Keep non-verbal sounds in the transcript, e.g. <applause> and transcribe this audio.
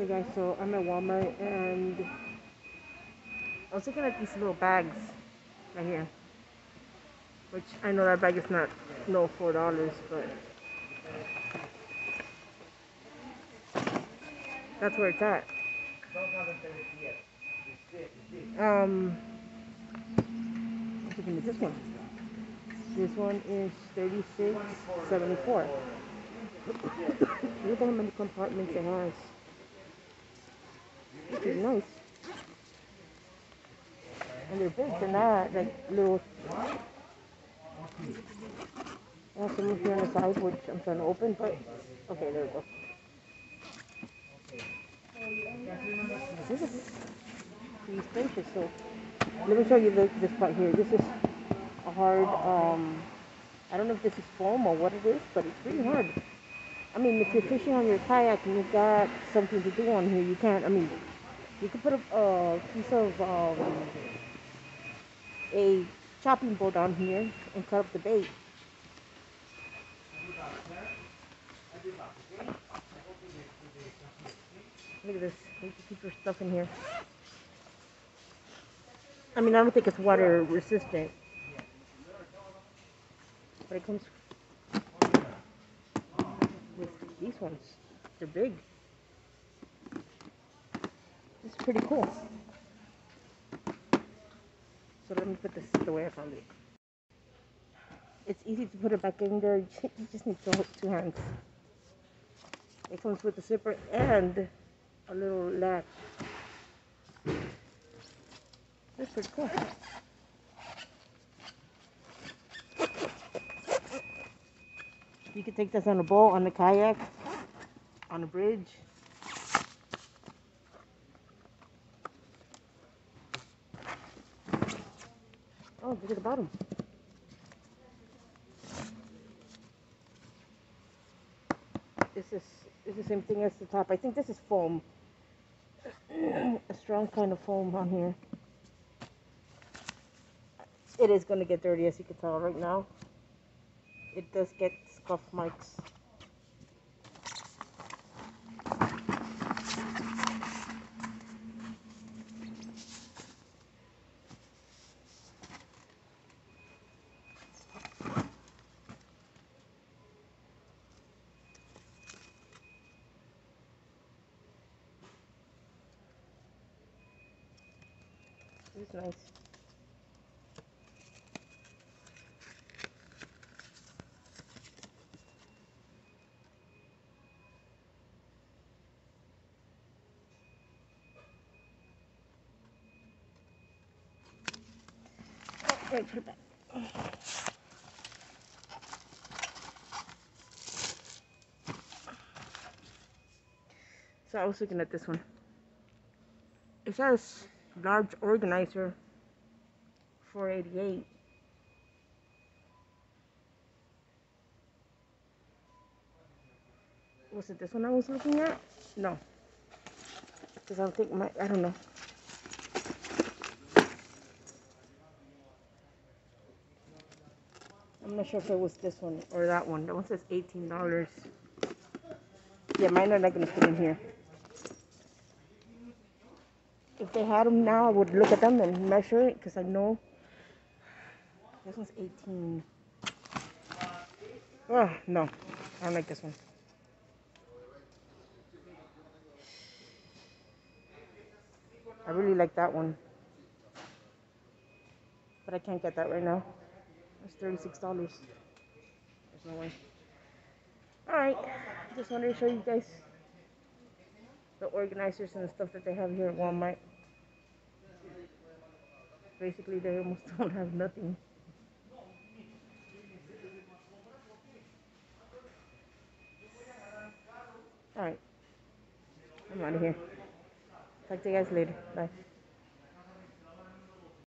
Hey guys, so I'm at Walmart and I was looking at these little bags right here. Which I know that bag is not no four dollars, but that's where it's at. Um, I'm looking at this one. This one is thirty-six seventy-four. <coughs> Look at how many compartments it has. It's nice. And they're big, they're like little. I have some here on the side, which I'm trying to open, but okay, there we go. This is pretty spacious, so let me show you this, this part here. This is a hard, um, I don't know if this is foam or what it is, but it's really hard. I mean, if you're fishing on your kayak and you've got something to do on here, you can't, I mean, you could put a, a piece of um, a chopping board on here and cut up the bait. Look at this. You can keep your stuff in here. I mean, I don't think it's water resistant. But it comes with these ones. They're big. This is pretty cool. So let me put this the way I found it. It's easy to put it back in there. You just need two, hands. It comes with a zipper and a little latch. That's pretty cool. You can take this on a boat, on a kayak, on a bridge. Oh, look at the bottom. This is, is the same thing as the top. I think this is foam. <clears throat> a strong kind of foam on here. It is going to get dirty as you can tell right now. It does get scuff marks. It's nice. Right, put it back. So I was looking at this one. It says large organizer 488. Was it this one I was looking at? No. Because I don't think my, I don't know. I'm not sure if it was this one or that one. That one says $18. Yeah, mine are not going to fit in here. If they had them now, I would look at them and measure it because I know this one's 18. Oh, no. I don't like this one. I really like that one. But I can't get that right now. It's $36. There's no way. Alright. Just wanted to show you guys the organizers and the stuff that they have here at Walmart. Basically, they almost <laughs> don't have nothing. Alright. I'm out of here. Talk to you guys later. Bye.